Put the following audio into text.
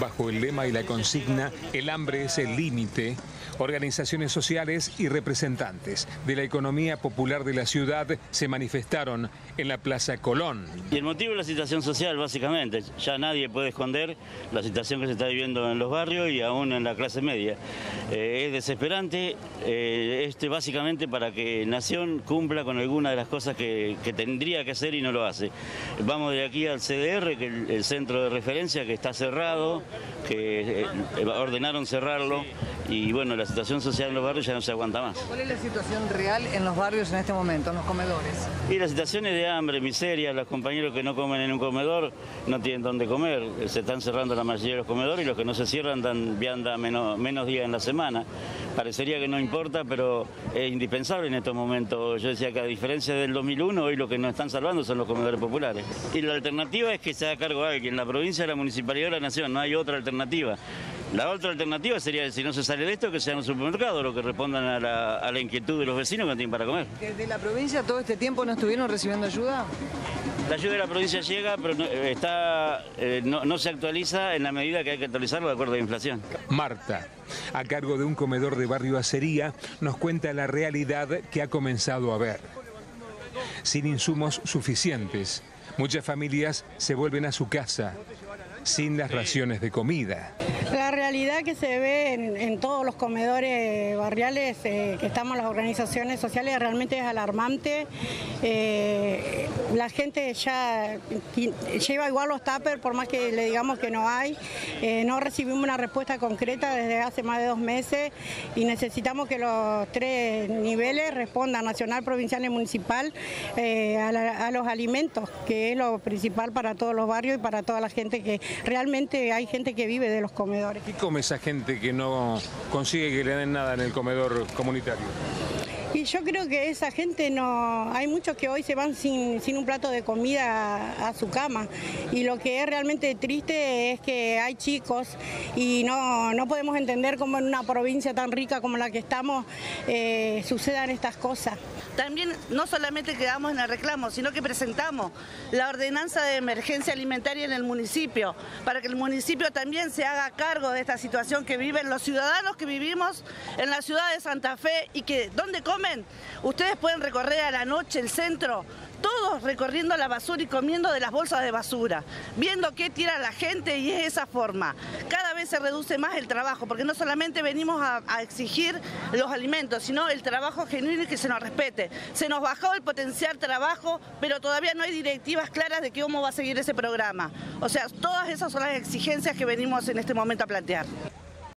Bajo el lema y la consigna El hambre es el límite, organizaciones sociales y representantes de la economía popular de la ciudad se manifestaron en la Plaza Colón. Y el motivo es la situación social, básicamente. Ya nadie puede esconder la situación que se está viviendo en los barrios y aún en la clase media. Eh, es desesperante, eh, este básicamente para que Nación cumpla con alguna de las cosas que, tendría que hacer y no lo hace. Vamos de aquí al CDR, que es el centro de referencia, que está cerrado, que eh, ordenaron cerrarlo y bueno, la situación social en los barrios ya no se aguanta más. ¿Cuál es la situación real en los barrios en este momento, en los comedores? Y la situación es de hambre, miseria, los compañeros que no comen en un comedor no tienen dónde comer, se están cerrando la mayoría de los comedores y los que no se cierran dan vianda menos, menos días en la semana. Parecería que no importa, pero es indispensable en estos momentos. Yo decía que a diferencia del 2001, hoy lo que nos están salvando son los comedores populares. Y la alternativa es que se haga cargo alguien, la provincia, la municipalidad o la nación, no hay otra alternativa. La otra alternativa sería, si no se sale de esto, que sean los supermercados los que respondan a la, inquietud de los vecinos que no tienen para comer. ¿Desde la provincia todo este tiempo no estuvieron recibiendo ayuda? La ayuda de la provincia llega, pero no, eh, está, eh, no, se actualiza en la medida que hay que actualizarlo de acuerdo a la inflación. Marta, a cargo de un comedor de barrio Acería, nos cuenta la realidad que ha comenzado a ver. Sin insumos suficientes, muchas familias se vuelven a su casa sin las raciones de comida. La realidad que se ve en, todos los comedores barriales eh, que estamos las organizaciones sociales realmente es alarmante. Eh, la gente ya lleva igual los tuppers por más que le digamos que no hay. Eh, no recibimos una respuesta concreta desde hace más de dos meses y necesitamos que los tres niveles respondan, nacional, provincial y municipal, a, a los alimentos, que es lo principal para todos los barrios y para toda la gente que realmente hay gente que vive de los comedores. ¿Qué come esa gente que no consigue que le den nada en el comedor comunitario? Y yo creo que esa gente no, hay muchos que hoy se van sin, un plato de comida a, su cama y lo que es realmente triste es que hay chicos y no, podemos entender cómo en una provincia tan rica como la que estamos eh, sucedan estas cosas. También no solamente quedamos en el reclamo, sino que presentamos la ordenanza de emergencia alimentaria en el municipio, para que el municipio también se haga cargo de esta situación que viven los ciudadanos que vivimos en la ciudad de Santa Fe y que donde comen, ustedes pueden recorrer a la noche el centro todos recorriendo la basura y comiendo de las bolsas de basura, viendo qué tira la gente y es esa forma. Cada vez se reduce más el trabajo, porque no solamente venimos a, exigir los alimentos, sino el trabajo genuino y que se nos respete. Se nos bajó el potencial trabajo, pero todavía no hay directivas claras de cómo va a seguir ese programa. O sea, todas esas son las exigencias que venimos en este momento a plantear.